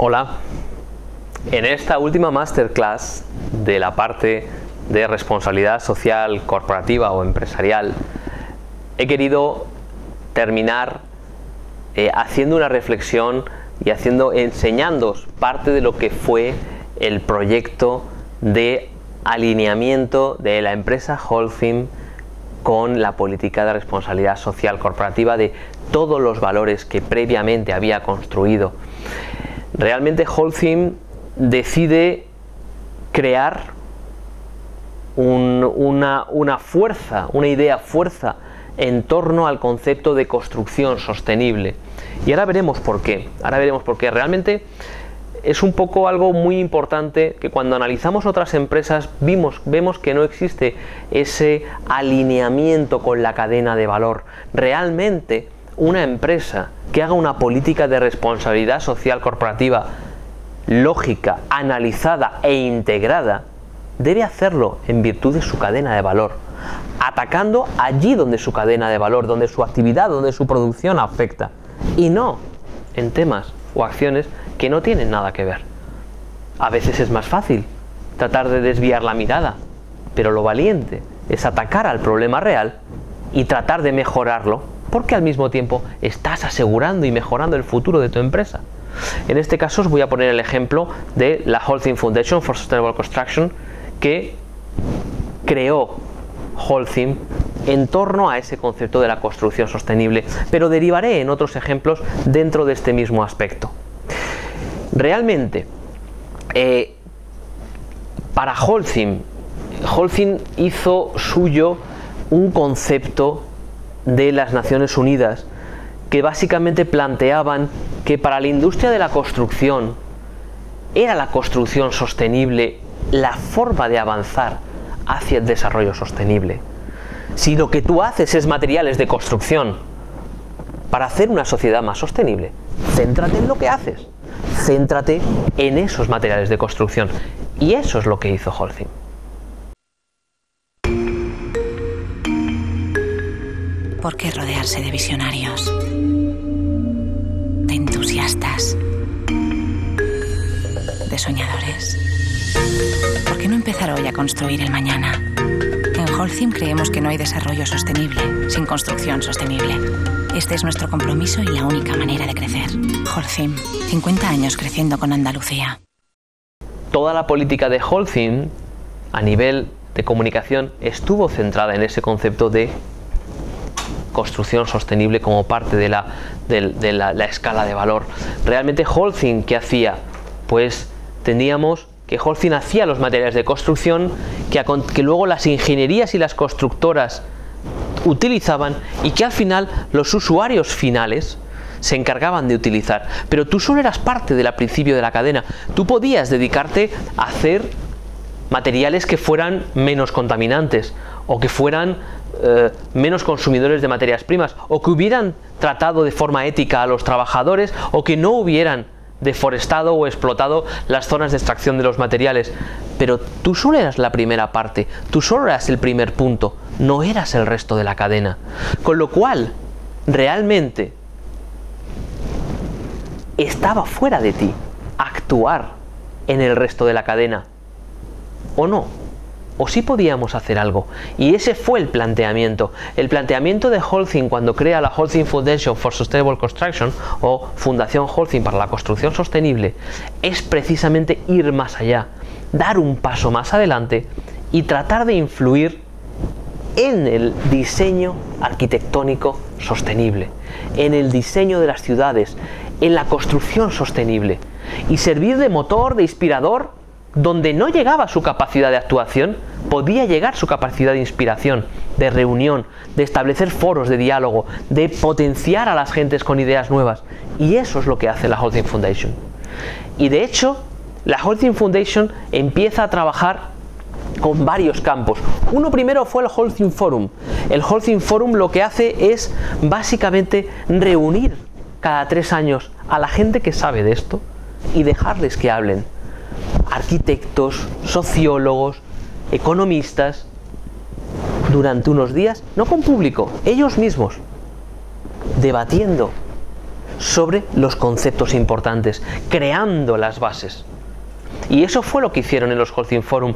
Hola. En esta última masterclass de la parte de responsabilidad social corporativa o empresarial, he querido terminar eh, haciendo una reflexión y haciendo, enseñándoos parte de lo que fue el proyecto de alineamiento de la empresa Holcim con la política de responsabilidad social corporativa de todos los valores que previamente había construido. Realmente Holcim decide crear una, una fuerza, una idea fuerza en torno al concepto de construcción sostenible. Y ahora veremos por qué. Ahora veremos por qué. Realmente es un poco algo muy importante que cuando analizamos otras empresas vimos, vemos que no existe ese alineamiento con la cadena de valor. Realmente una empresa que haga una política de responsabilidad social corporativa lógica, analizada e integrada, debe hacerlo en virtud de su cadena de valor, atacando allí donde su cadena de valor, donde su actividad, donde su producción afecta, y no en temas o acciones que no tienen nada que ver. A veces es más fácil tratar de desviar la mirada, pero lo valiente es atacar al problema real y tratar de mejorarlo, porque al mismo tiempo estás asegurando y mejorando el futuro de tu empresa. En este caso os voy a poner el ejemplo de la Holcim Foundation for Sustainable Construction que creó Holcim en torno a ese concepto de la construcción sostenible, pero derivaré en otros ejemplos dentro de este mismo aspecto. Realmente, eh, para Holcim, Holcim hizo suyo un concepto de las Naciones Unidas que básicamente planteaban que para la industria de la construcción era la construcción sostenible la forma de avanzar hacia el desarrollo sostenible. Si lo que tú haces es materiales de construcción para hacer una sociedad más sostenible, céntrate en lo que haces. Céntrate en esos materiales de construcción. Y eso es lo que hizo Holcim. ¿Por qué rodearse de visionarios? De entusiastas. De soñadores. ¿Por qué no empezar hoy a construir el mañana? En Holcim creemos que no hay desarrollo sostenible sin construcción sostenible. Este es nuestro compromiso y la única manera de crecer. Holcim, 50 años creciendo con Andalucía. Toda la política de Holcim a nivel de comunicación estuvo centrada en ese concepto de construcción sostenible como parte de la, de, la, escala de valor. Realmente Holcim, ¿qué hacía? Pues teníamos que Holcim hacía los materiales de construcción que, que luego las ingenierías y las constructoras utilizaban y que al final los usuarios finales se encargaban de utilizar. Pero tú solo eras parte del principio de la cadena. Tú podías dedicarte a hacer materiales que fueran menos contaminantes o que fueran eh, menos consumidores de materias primas o que hubieran tratado de forma ética a los trabajadores o que no hubieran deforestado o explotado las zonas de extracción de los materiales. Pero tú solo eras la primera parte, tú solo eras el primer punto, no eras el resto de la cadena. Con lo cual, realmente, estaba fuera de ti actuar en el resto de la cadena. ¿O no? O sí podíamos hacer algo. Y ese fue el planteamiento. El planteamiento de Holcim cuando crea la Holcim Foundation for Sustainable Construction o Fundación Holcim para la Construcción Sostenible es precisamente ir más allá, dar un paso más adelante y tratar de influir en el diseño arquitectónico sostenible, en el diseño de las ciudades, en la construcción sostenible y servir de motor, de inspirador donde no llegaba su capacidad de actuación, podía llegar su capacidad de inspiración, de reunión, de establecer foros de diálogo, de potenciar a las gentes con ideas nuevas. Y eso es lo que hace la Holcim Foundation. Y de hecho, la Holcim Foundation empieza a trabajar con varios campos. Uno primero fue el Holcim Forum. El Holcim Forum lo que hace es básicamente reunir cada tres años a la gente que sabe de esto y dejarles que hablen arquitectos, sociólogos, economistas, durante unos días, no con público, ellos mismos, debatiendo sobre los conceptos importantes, creando las bases. Y eso fue lo que hicieron en los Holcim Forum.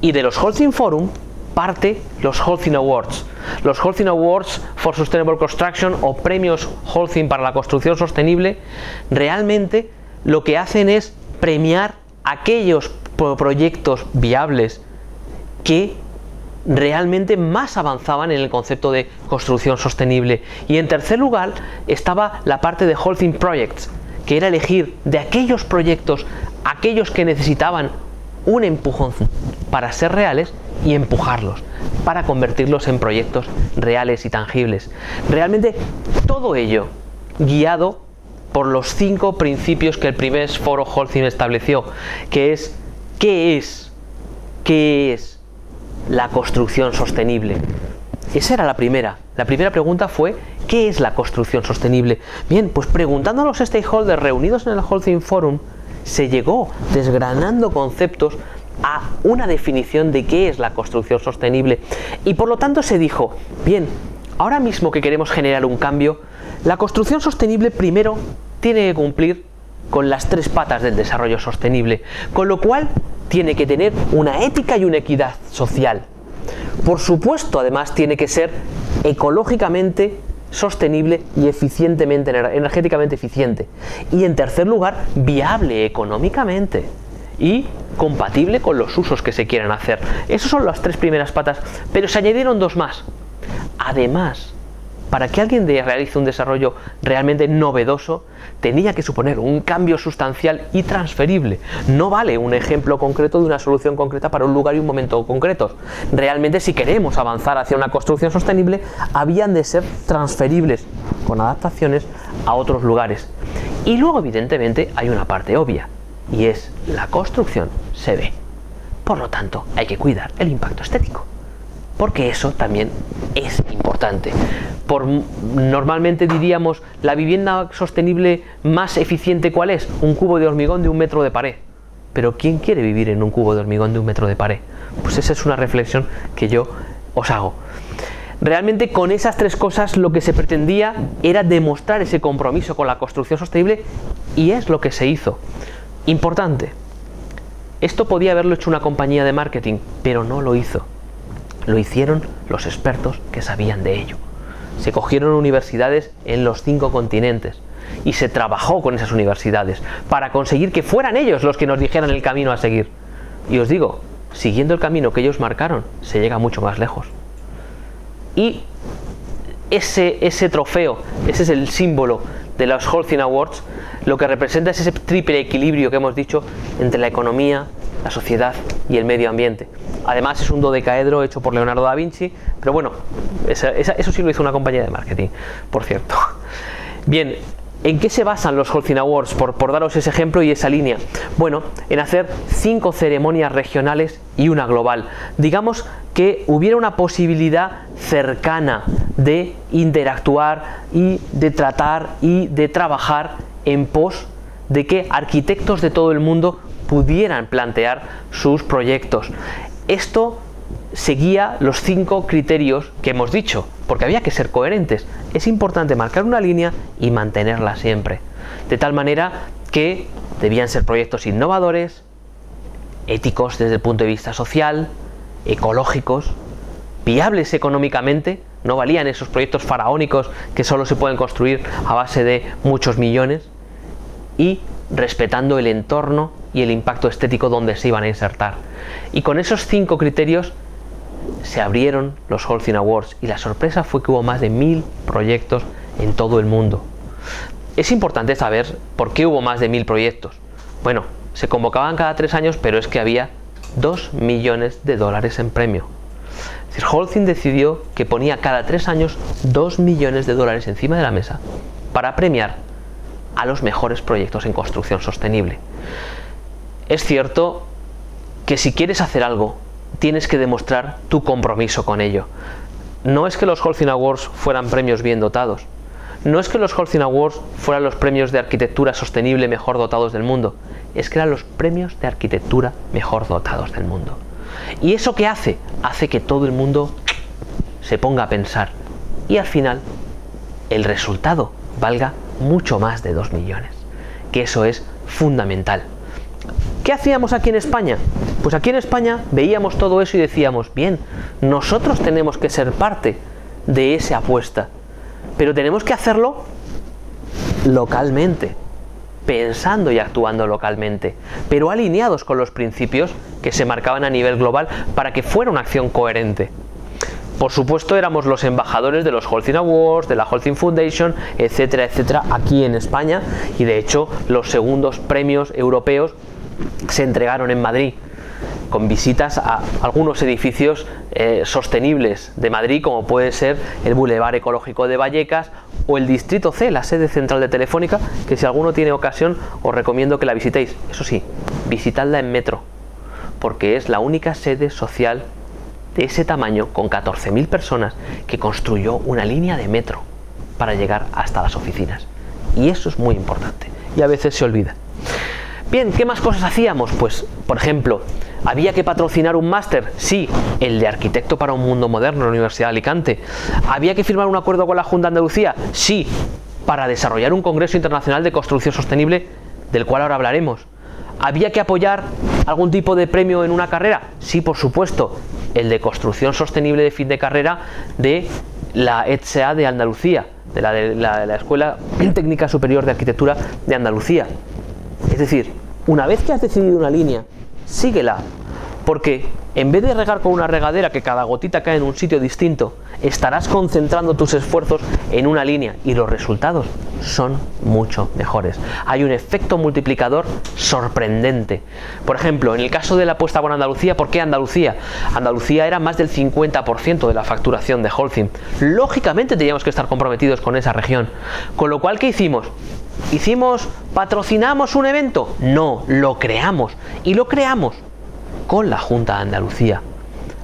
Y de los Holcim Forum parte los Holcim Awards. Los Holcim Awards for Sustainable Construction o premios Holcim para la construcción sostenible realmente lo que hacen es premiar aquellos proyectos viables que realmente más avanzaban en el concepto de construcción sostenible. Y en tercer lugar estaba la parte de Holcim Projects, que era elegir de aquellos proyectos, aquellos que necesitaban un empujón para ser reales y empujarlos, para convertirlos en proyectos reales y tangibles. Realmente todo ello guiado por los cinco principios que el primer foro Holcim estableció, que es ¿qué es? ¿Qué es la construcción sostenible? Esa era la primera. La primera pregunta fue ¿qué es la construcción sostenible? Bien, pues preguntando a los stakeholders reunidos en el Holcim Forum, se llegó desgranando conceptos a una definición de qué es la construcción sostenible. Y por lo tanto se dijo, bien, ahora mismo que queremos generar un cambio, la construcción sostenible primero tiene que cumplir con las tres patas del desarrollo sostenible, con lo cual tiene que tener una ética y una equidad social. Por supuesto, además, tiene que ser ecológicamente sostenible y eficientemente, energéticamente eficiente. Y en tercer lugar, viable económicamente y compatible con los usos que se quieran hacer. Esas son las tres primeras patas, pero se añadieron dos más. Además, para que alguien realice un desarrollo realmente novedoso, tenía que suponer un cambio sustancial y transferible. No vale un ejemplo concreto de una solución concreta para un lugar y un momento concretos. Realmente si queremos avanzar hacia una construcción sostenible, habían de ser transferibles con adaptaciones a otros lugares. Y luego evidentemente hay una parte obvia, y es la construcción se ve. Por lo tanto, hay que cuidar el impacto estético, porque eso también es importante. Por, normalmente diríamos la vivienda sostenible más eficiente cuál es? Un cubo de hormigón de un metro de pared. Pero ¿quién quiere vivir en un cubo de hormigón de un metro de pared? Pues esa es una reflexión que yo os hago. Realmente con esas tres cosas lo que se pretendía era demostrar ese compromiso con la construcción sostenible y es lo que se hizo. Importante. Esto podía haberlo hecho una compañía de marketing, pero no lo hizo. Lo hicieron los expertos que sabían de ello. Se cogieron universidades en los cinco continentes y se trabajó con esas universidades para conseguir que fueran ellos los que nos dijeran el camino a seguir. Y os digo, siguiendo el camino que ellos marcaron, se llega mucho más lejos. Y ese, ese trofeo, ese es el símbolo de los Holcim Awards, lo que representa es ese triple equilibrio que hemos dicho entre la economía, la sociedad y el medio ambiente. Además es un dodecaedro hecho por Leonardo da Vinci, pero bueno, eso sí lo hizo una compañía de marketing, por cierto. Bien, ¿En qué se basan los Holcim Awards? Por, por, daros ese ejemplo y esa línea. Bueno, en hacer cinco ceremonias regionales y una global. Digamos que hubiera una posibilidad cercana de interactuar y de tratar y de trabajar en pos de que arquitectos de todo el mundo pudieran plantear sus proyectos. Esto seguía los cinco criterios que hemos dicho, porque había que ser coherentes. Es importante marcar una línea y mantenerla siempre. De tal manera que debían ser proyectos innovadores, éticos desde el punto de vista social, ecológicos, viables económicamente, no valían esos proyectos faraónicos que solo se pueden construir a base de muchos millones, y respetando el entorno y el impacto estético donde se iban a insertar. Y con esos cinco criterios se abrieron los Holcim Awards y la sorpresa fue que hubo más de mil proyectos en todo el mundo. Es importante saber por qué hubo más de mil proyectos. Bueno, se convocaban cada tres años, pero es que había dos millones de dólares en premio. Es decir, Holcim decidió que ponía cada tres años dos millones de dólares encima de la mesa para premiar a los mejores proyectos en construcción sostenible. Es cierto que si quieres hacer algo tienes que demostrar tu compromiso con ello. No es que los Holcim Awards fueran premios bien dotados. No es que los Holcim Awards fueran los premios de arquitectura sostenible mejor dotados del mundo. Es que eran los premios de arquitectura mejor dotados del mundo. ¿Y eso qué hace? Hace que todo el mundo se ponga a pensar. Y al final, el resultado valga mucho más de 2 millones. Que eso es fundamental. ¿Qué hacíamos aquí en España? Pues aquí en España veíamos todo eso y decíamos, bien, nosotros tenemos que ser parte de esa apuesta, pero tenemos que hacerlo localmente, pensando y actuando localmente, pero alineados con los principios que se marcaban a nivel global para que fuera una acción coherente. Por supuesto, éramos los embajadores de los Holcim Awards, de la Holcim Foundation, etcétera, etcétera, aquí en España, y de hecho los segundos premios europeos se entregaron en Madrid con visitas a algunos edificios eh, sostenibles de Madrid, como puede ser el Boulevard Ecológico de Vallecas o el Distrito C, la sede central de Telefónica, que si alguno tiene ocasión os recomiendo que la visitéis. Eso sí, visitadla en metro, porque es la única sede social de ese tamaño, con 14.000 personas, que construyó una línea de metro para llegar hasta las oficinas. Y eso es muy importante, y a veces se olvida. Bien, ¿qué más cosas hacíamos? Pues, por ejemplo, ¿Había que patrocinar un máster? Sí, el de Arquitecto para un Mundo Moderno en la Universidad de Alicante. ¿Había que firmar un acuerdo con la Junta de Andalucía? Sí, para desarrollar un Congreso Internacional de Construcción Sostenible, del cual ahora hablaremos. ¿Había que apoyar algún tipo de premio en una carrera? Sí, por supuesto, el de Construcción Sostenible de fin de carrera de la ETSEA de Andalucía, de la, de la Escuela Técnica Superior de Arquitectura de Andalucía. Es decir, una vez que has decidido una línea, síguela. Porque en vez de regar con una regadera que cada gotita cae en un sitio distinto, estarás concentrando tus esfuerzos en una línea y los resultados son mucho mejores. Hay un efecto multiplicador sorprendente. Por ejemplo, en el caso de la apuesta por Andalucía, ¿por qué Andalucía? Andalucía era más del 50% de la facturación de Holcim. Lógicamente teníamos que estar comprometidos con esa región. Con lo cual, ¿qué hicimos? ¿Hicimos, patrocinamos un evento? No, lo creamos. Y lo creamos con la Junta de Andalucía,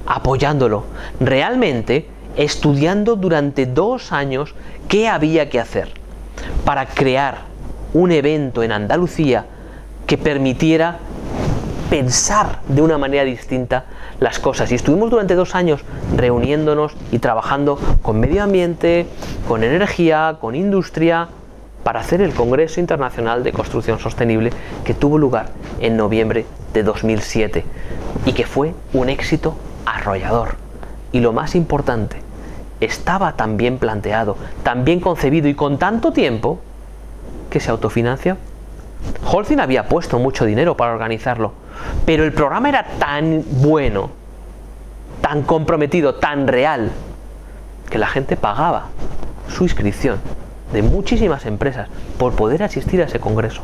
apoyándolo. Realmente estudiando durante dos años qué había que hacer para crear un evento en Andalucía que permitiera pensar de una manera distinta las cosas. Y estuvimos durante dos años reuniéndonos y trabajando con medio ambiente, con energía, con industria, para hacer el Congreso Internacional de Construcción Sostenible que tuvo lugar en noviembre de 2007 y que fue un éxito arrollador. Y lo más importante, estaba tan bien planteado, tan bien concebido y con tanto tiempo que se autofinancia. Holcim había puesto mucho dinero para organizarlo, pero el programa era tan bueno, tan comprometido, tan real, que la gente pagaba su inscripción de muchísimas empresas por poder asistir a ese congreso.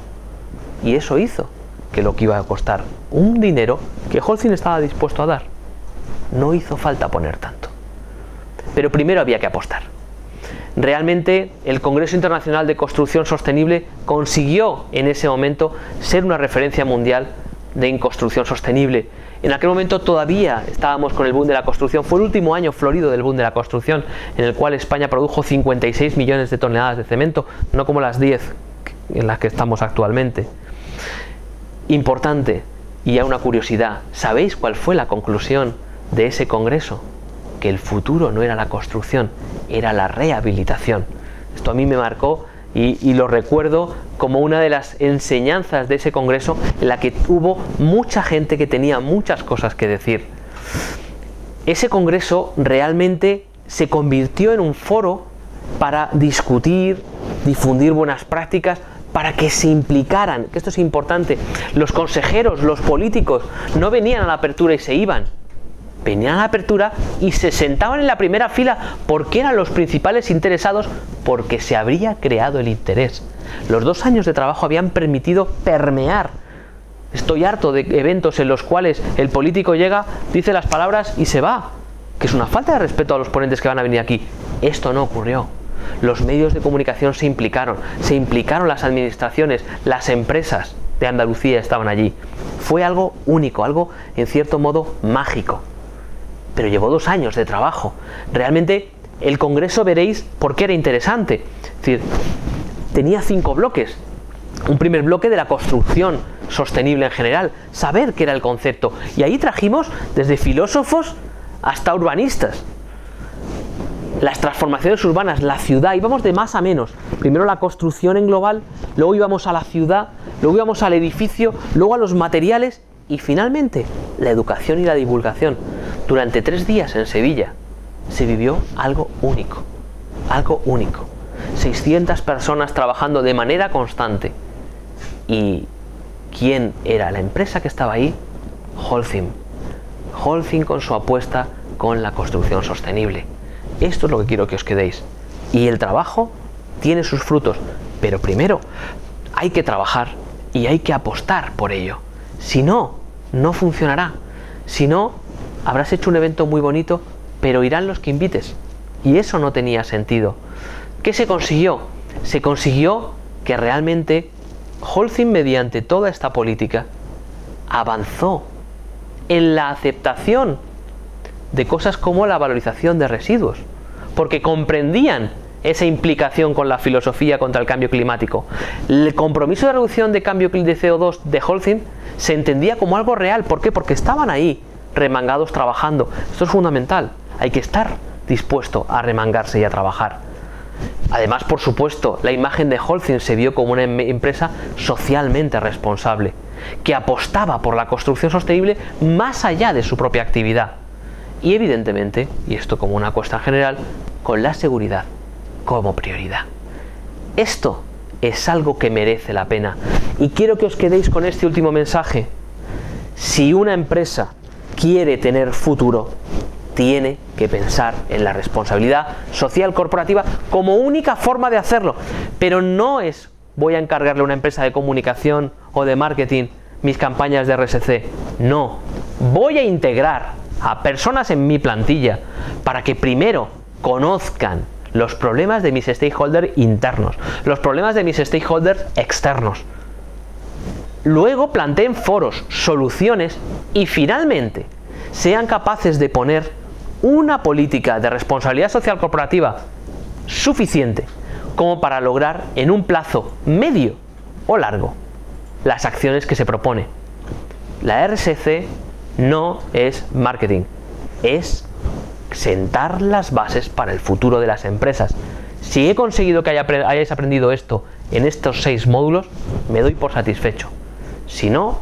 Y eso hizo que lo que iba a costar un dinero que Holcim estaba dispuesto a dar. No hizo falta poner tanto. Pero primero había que apostar. Realmente el Congreso Internacional de Construcción Sostenible consiguió en ese momento ser una referencia mundial de construcción sostenible en aquel momento todavía estábamos con el boom de la construcción. Fue el último año florido del boom de la construcción, en el cual España produjo 56 millones de toneladas de cemento, no como las 10 en las que estamos actualmente. Importante, y ya una curiosidad, ¿sabéis cuál fue la conclusión de ese congreso? Que el futuro no era la construcción, era la rehabilitación. Esto a mí me marcó y, lo recuerdo como una de las enseñanzas de ese congreso en la que hubo mucha gente que tenía muchas cosas que decir. Ese congreso realmente se convirtió en un foro para discutir, difundir buenas prácticas, para que se implicaran, que esto es importante. Los consejeros, los políticos, no venían a la apertura y se iban venían a la apertura y se sentaban en la primera fila porque eran los principales interesados porque se habría creado el interés. Los dos años de trabajo habían permitido permear. Estoy harto de eventos en los cuales el político llega, dice las palabras y se va, que es una falta de respeto a los ponentes que van a venir aquí. Esto no ocurrió. Los medios de comunicación se implicaron, se implicaron las administraciones, las empresas de Andalucía estaban allí. Fue algo único, algo en cierto modo mágico pero llevó dos años de trabajo. Realmente el Congreso veréis por qué era interesante. Es decir, tenía cinco bloques. Un primer bloque de la construcción sostenible en general, saber qué era el concepto. Y ahí trajimos desde filósofos hasta urbanistas. las transformaciones urbanas, la ciudad, íbamos de más a menos. Primero la construcción en global, luego íbamos a la ciudad, luego íbamos al edificio, luego a los materiales y finalmente la educación y la divulgación. Durante tres días en Sevilla se vivió algo único, algo único. 600 personas trabajando de manera constante. ¿Y quién era la empresa que estaba ahí? Holcim. Holcim con su apuesta con la construcción sostenible. Esto es lo que quiero que os quedéis. Y el trabajo tiene sus frutos, pero primero hay que trabajar y hay que apostar por ello. Si no, no funcionará. Si no, habrás hecho un evento muy bonito, pero irán los que invites. Y eso no tenía sentido. ¿Qué se consiguió? Se consiguió que realmente Holcim, mediante toda esta política, avanzó en la aceptación de cosas como la valorización de residuos, porque comprendían esa implicación con la filosofía contra el cambio climático. El compromiso de reducción de cambio de CO2 de Holcim se entendía como algo real. ¿Por qué? Porque estaban ahí, remangados trabajando. Esto es fundamental. Hay que estar dispuesto a remangarse y a trabajar. Además, por supuesto, la imagen de Holcim se vio como una em-, empresa socialmente responsable, que apostaba por la construcción sostenible más allá de su propia actividad. Y evidentemente, y esto como una cuestión general, con la seguridad como prioridad. Esto es algo que merece la pena. Y quiero que os quedéis con este último mensaje. Si una empresa quiere tener futuro, tiene que pensar en la responsabilidad social corporativa como única forma de hacerlo. Pero no es voy a encargarle a una empresa de comunicación o de marketing mis campañas de RSC. No, voy a integrar a personas en mi plantilla para que primero conozcan los problemas de mis stakeholders internos, los problemas de mis stakeholders externos. Luego planteen foros, soluciones y finalmente sean capaces de poner una política de responsabilidad social corporativa suficiente como para lograr en un plazo medio o largo las acciones que se propone. La RSC no es marketing, es sentar las bases para el futuro de las empresas. Si he conseguido que hayáis aprendido esto en estos seis módulos, me doy por satisfecho. Si no,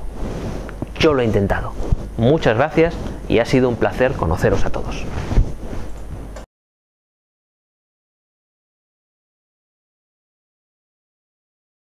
yo lo he intentado. Muchas gracias y ha sido un placer conoceros a todos.